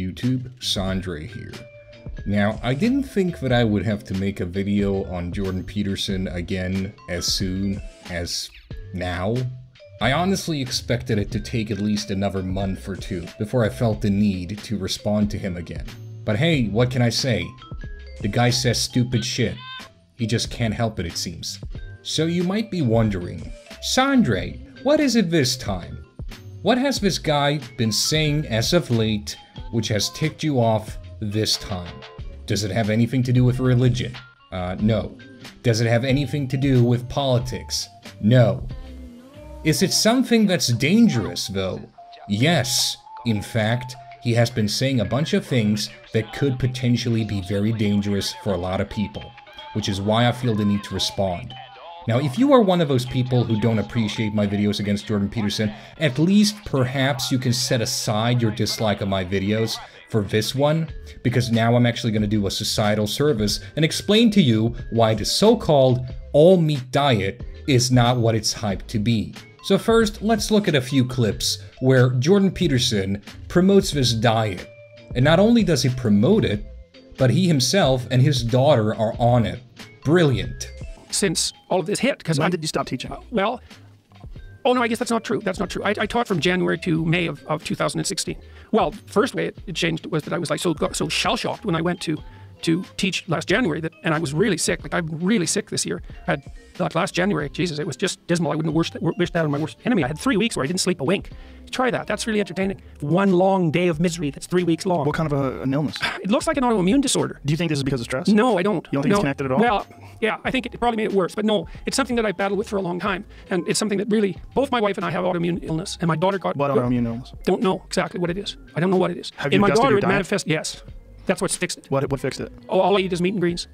YouTube? Sandre here. Now, I didn't think that I would have to make a video on Jordan Peterson again as soon as now. I honestly expected it to take at least another month or two before I felt the need to respond to him again. But hey, what can I say? The guy says stupid shit. He just can't help it, it seems. So you might be wondering, Sandre, what is it this time? What has this guy been saying as of late which has ticked you off this time? Does it have anything to do with religion? Uh, no. Does it have anything to do with politics? No. Is it something that's dangerous, though? Yes. In fact, he has been saying a bunch of things that could potentially be very dangerous for a lot of people, which is why I feel the need to respond. Now, if you are one of those people who don't appreciate my videos against Jordan Peterson, at least perhaps you can set aside your dislike of my videos for this one, because now I'm actually going to do a societal service and explain to you why the so-called all-meat diet is not what it's hyped to be. So first, let's look at a few clips where Jordan Peterson promotes this diet. And not only does he promote it, but he himself and his daughter are on it. Brilliant since all of this hit. Because when I, did you stop teaching? Uh, well, oh no, I guess that's not true. That's not true. I, I taught from January to May of, of 2016. Well, first way it, it changed was that I was like so so shell shocked when I went to to teach last January that, and I was really sick. Like I'm really sick this year. I had like last January, Jesus, it was just dismal. I wouldn't wish that, wish that on my worst enemy. I had three weeks where I didn't sleep a wink. Try that. That's really entertaining. One long day of misery that's three weeks long. What kind of a, an illness? It looks like an autoimmune disorder. Do you think this is because of stress? No, I don't. You don't think no. it's connected at all? Well, yeah, I think it probably made it worse. But no, it's something that I battled with for a long time, and it's something that really both my wife and I have autoimmune illness, and my daughter got what autoimmune illness? Don't know exactly what it is. I don't know what it is. Have In you my daughter, it manifests. Yes, that's what's fixed it. What what fixed it? Oh, all I eat is meat and greens.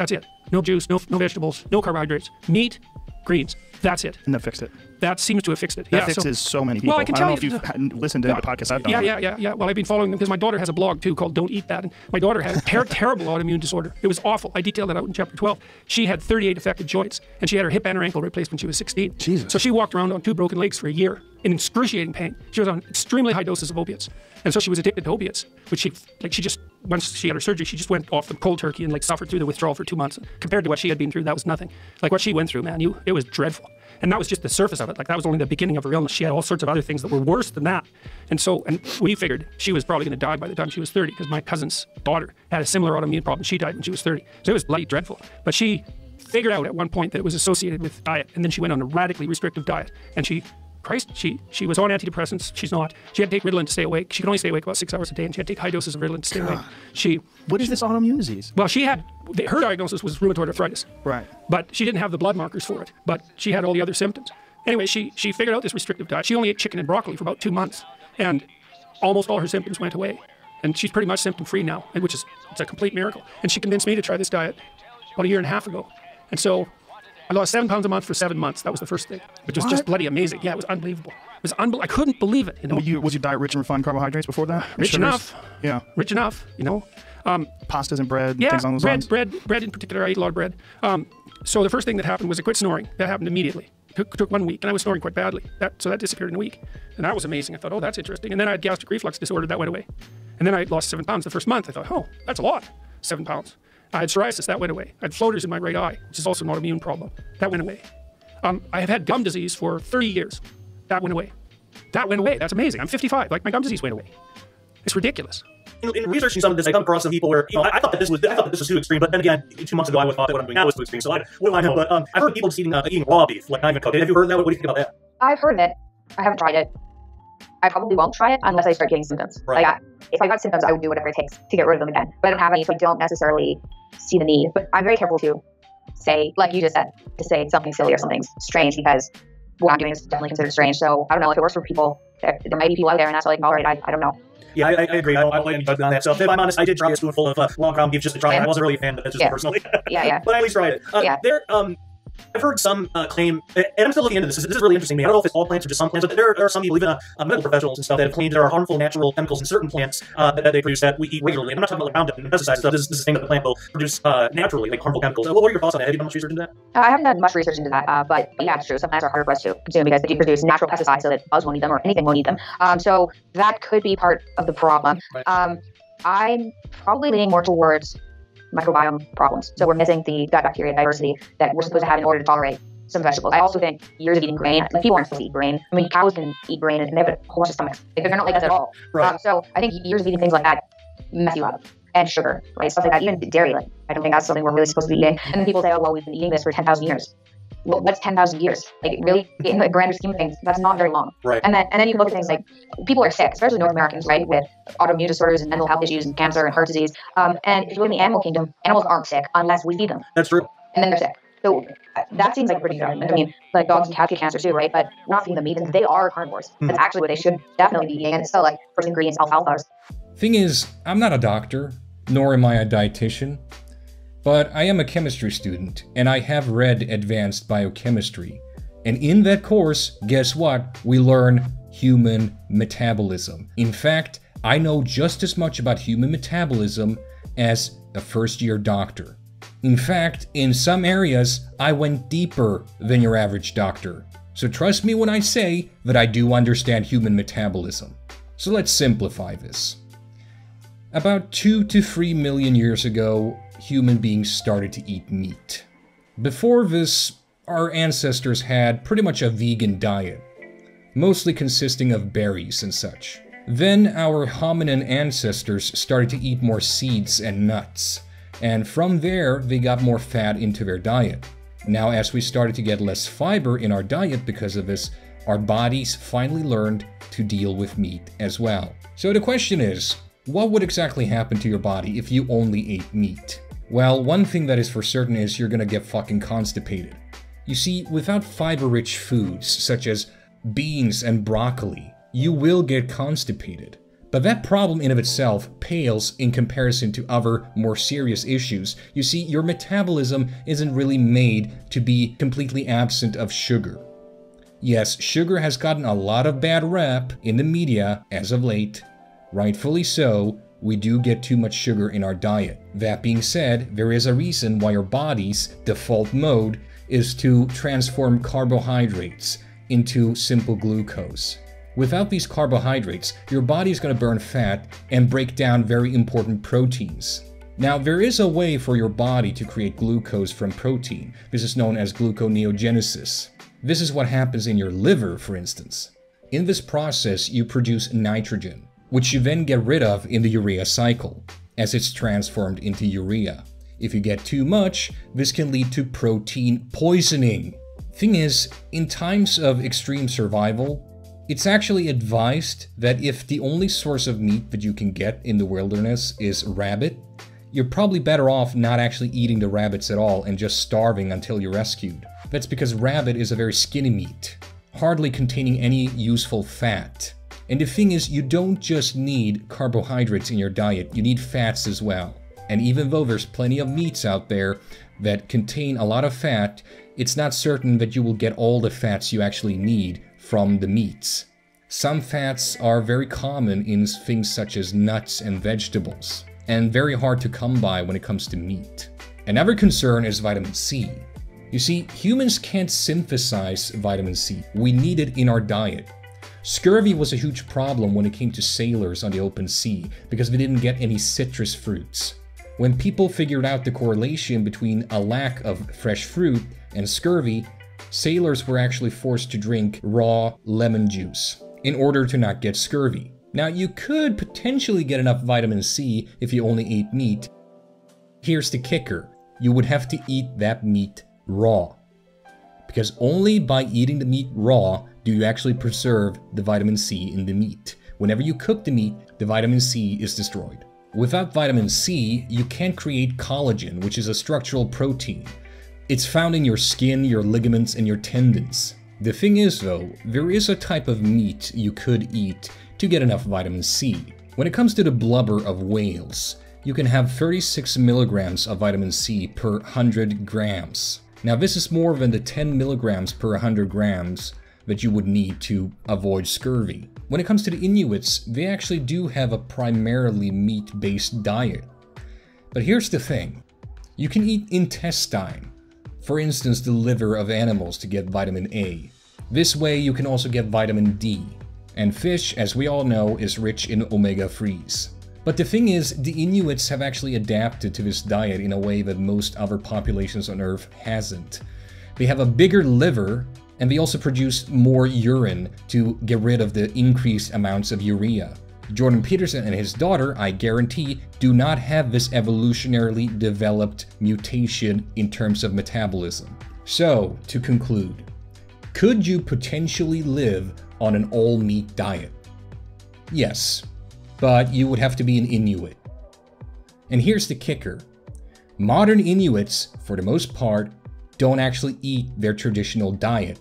That's it. No juice, no no vegetables, no carbohydrates. Meat, greens. That's it. And that fixed it. That seems to have fixed it. That yeah, fixes so, so many people. Well, I can don't tell know you if you've the- listened to the podcasts I've done. Yeah, yeah, yeah, yeah. Well, I've been following them because my daughter has a blog too called "Don't Eat That," and my daughter had a ter- terrible autoimmune disorder. It was awful. I detailed that out in chapter 12. She had 38 affected joints, and she had her hip and her ankle replaced when she was 16. Jesus. So she walked around on two broken legs for a year in excruciating pain. She was on extremely high doses of opiates, and so she was addicted to opiates, which she like she just once she had her surgery, she just went off the cold turkey and like suffered through the withdrawal for two months. Compared to what she had been through, that was nothing. Like what she went through, man, you it was dreadful. And that was just the surface of it. Like that was only the beginning of her illness. She had all sorts of other things that were worse than that. And so, and we figured she was probably going to die by the time she was 30 because my cousin's daughter had a similar autoimmune problem. She died when she was 30. So it was bloody dreadful. But she figured out at one point that it was associated with diet. And then she went on a radically restrictive diet. And she, Christ, she she was on antidepressants. She's not. She had to take Ritalin to stay awake. She could only stay awake about six hours a day. And she had to take high doses of Ritalin to stay awake. She, What is this autoimmune disease? well, she had, her diagnosis was rheumatoid arthritis. Right. But she didn't have the blood markers for it. But she had all the other symptoms. Anyway, she she figured out this restrictive diet. She only ate chicken and broccoli for about two months, and almost all her symptoms went away. And she's pretty much symptom free now, and which is it's a complete miracle. And she convinced me to try this diet about a year and a half ago. And so I lost seven pounds a month for seven months. That was the first thing, which was just bloody amazing. Yeah, it was unbelievable. It was unbel- I couldn't believe it. You know, Were you, was your diet rich in refined carbohydrates before that? Rich enough. Yeah. rich enough. You know, um, Pastas and bread, yeah, things along those bread, lines. bread, bread in particular. I ate a lot of bread. Um, so the first thing that happened was I quit snoring. That happened immediately. Took, took one week, and I was snoring quite badly. That so that disappeared in a week, and that was amazing. I thought, oh, that's interesting. And then I had gastric reflux disorder. That went away. And then I lost seven pounds the first month. I thought, oh, that's a lot. Seven pounds. I had psoriasis. That went away. I had floaters in my right eye, which is also an autoimmune problem. That went away. Um, I have had gum disease for 30 years. That went away. That went away. That's amazing. I'm 55. Like my gum disease went away. It's ridiculous. in, in researching some of this, I come across some people where you know I, I thought that this was I thought that this was too extreme, but then again, two months ago I would thought that what I'm doing now is too extreme. So I what do I know? But um, I've heard people eating uh, eating raw beef, like not even cooked. Have you heard that? What do you think about that? I've heard of it. I haven't tried it. I probably won't try it unless I start getting symptoms. Right. Like, I, if I got symptoms, I would do whatever it takes to get rid of them again. But I don't have any, so I don't necessarily see the need. But I'm very careful to say, like you just said, to say something silly or something strange because what I'm doing is definitely considered strange. So I don't know if it works for people. There, there might be people out there, and that's like, all right, I, I don't know. Yeah, I, I agree. I don't, like any judgment on that. So if I'm honest, I did try a spoonful of uh, long ground beef just to try it. I wasn't really a fan, but that's just Yeah. personally. Yeah, yeah. but I at least tried it. Uh, Yeah. There, um, I've heard some uh, claim, and I'm still looking into this. This is really interesting to me. I don't know if it's all plants or just some plants, but there, there are some people, even uh, uh, medical professionals and stuff, that have claimed there are harmful natural chemicals in certain plants uh, that, that they produce that we eat regularly. And I'm not talking about like Roundup and pesticides stuff. This, is- this is thing that the plant will produce uh, naturally, like harmful chemicals. Uh, what are your thoughts on that? Have you done much research into that? Uh, I haven't done much research into that, uh, but yeah, it's true. Some plants are harder for us to consume because they do produce natural pesticides, so that bugs won't eat them or anything won't eat them. Um, so that could be part of the problem. Right. Um, I'm probably leaning more towards microbiome problems. So we're missing the gut bacteria diversity that we're supposed to have in order to tolerate some vegetables. I also think years of eating grain, like people aren't supposed to eat grain. I mean, cows can eat grain and they have a whole bunch of stomachs. Like, they're not like us at all. Right. Um, so I think years of eating things like that mess you up. And sugar, right? Stuff like that. Even dairy, like I don't think that's something we're really supposed to be eating. And then people say, oh, well, we've been eating this for 10,000 years. Well, what's 10,000 years? Like, really, in the grander scheme of things, that's not very long. Right. And then, and then you can look at things like people are sick, especially North Americans, right, with autoimmune disorders and mental health issues and cancer and heart disease. Um, and if you look in the animal kingdom, animals aren't sick unless we feed them, That's true. and then they're sick. So uh, that seems like a pretty good argument. I mean, like dogs and cats get cancer too, right? But not feeding them meat, and they are carnivores. Hmm. That's actually what they should definitely be eating. And it's still like first ingredients alfalfa. Thing is, I'm not a doctor, nor am I a dietitian, but I am a chemistry student, and I have read advanced biochemistry. And in that course, guess what? We learn human metabolism. In fact, I know just as much about human metabolism as a first year doctor. In fact, in some areas, I went deeper than your average doctor. So trust me when I say that I do understand human metabolism. So let's simplify this. About 2 to 3 million years ago, human beings started to eat meat. Before this, our ancestors had pretty much a vegan diet, mostly consisting of berries and such. Then our hominin ancestors started to eat more seeds and nuts, and from there they got more fat into their diet. Now, as we started to get less fiber in our diet because of this, our bodies finally learned to deal with meat as well. So the question is, what would exactly happen to your body if you only ate meat? Well, one thing that is for certain is you're gonna get fucking constipated. You see, without fiber rich foods such as beans and broccoli, you will get constipated. But that problem in of itself pales in comparison to other more serious issues. You see, your metabolism isn't really made to be completely absent of sugar. Yes, sugar has gotten a lot of bad rap in the media as of late. Rightfully so, we do get too much sugar in our diet. That being said, there is a reason why our body's default mode is to transform carbohydrates into simple glucose. Without these carbohydrates, your body is going to burn fat and break down very important proteins. Now, there is a way for your body to create glucose from protein. This is known as gluconeogenesis. This is what happens in your liver, for instance. In this process, you produce nitrogen, which you then get rid of in the urea cycle, as it's transformed into urea. If you get too much, this can lead to protein poisoning. Thing is, in times of extreme survival, it's actually advised that if the only source of meat that you can get in the wilderness is rabbit, you're probably better off not actually eating the rabbits at all and just starving until you're rescued. That's because rabbit is a very skinny meat, hardly containing any useful fat. And the thing is, you don't just need carbohydrates in your diet, you need fats as well. And even though there's plenty of meats out there that contain a lot of fat, it's not certain that you will get all the fats you actually need from the meats. Some fats are very common in things such as nuts and vegetables, and very hard to come by when it comes to meat. Another concern is vitamin C. You see, humans can't synthesize vitamin C. We need it in our diet. Scurvy was a huge problem when it came to sailors on the open sea because they didn't get any citrus fruits. When people figured out the correlation between a lack of fresh fruit and scurvy, sailors were actually forced to drink raw lemon juice in order to not get scurvy. Now, you could potentially get enough vitamin C if you only ate meat. Here's the kicker you would have to eat that meat raw. Because only by eating the meat raw do you actually preserve the vitamin C in the meat. Whenever you cook the meat, the vitamin C is destroyed. Without vitamin C, you can't create collagen, which is a structural protein. It's found in your skin, your ligaments, and your tendons. The thing is, though, there is a type of meat you could eat to get enough vitamin C. When it comes to the blubber of whales, you can have 36 milligrams of vitamin C per 100 grams. Now this is more than the 10 milligrams per 100 grams that you would need to avoid scurvy. When it comes to the Inuits, they actually do have a primarily meat-based diet. But here's the thing. You can eat intestine, for instance the liver of animals to get vitamin A. This way you can also get vitamin D. And fish, as we all know, is rich in omega-3s. But the thing is, the Inuits have actually adapted to this diet in a way that most other populations on Earth hasn't. They have a bigger liver, and they also produce more urine to get rid of the increased amounts of urea. Jordan Peterson and his daughter, I guarantee, do not have this evolutionarily developed mutation in terms of metabolism. So, to conclude, could you potentially live on an all meat diet? Yes, but you would have to be an Inuit. And here's the kicker modern Inuits, for the most part, don't actually eat their traditional diet.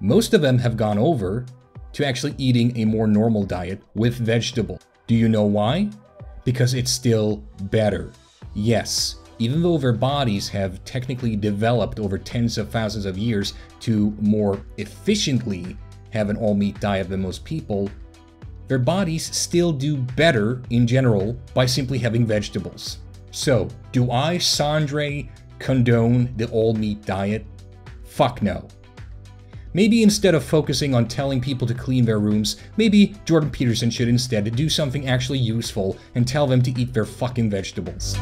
Most of them have gone over to actually eating a more normal diet with vegetable. Do you know why? Because it's still better. Yes, even though their bodies have technically developed over tens of thousands of years to more efficiently have an all meat diet than most people, their bodies still do better in general by simply having vegetables. So, do I, Sandre, condone the all meat diet? Fuck no. Maybe instead of focusing on telling people to clean their rooms, maybe Jordan Peterson should instead do something actually useful and tell them to eat their fucking vegetables.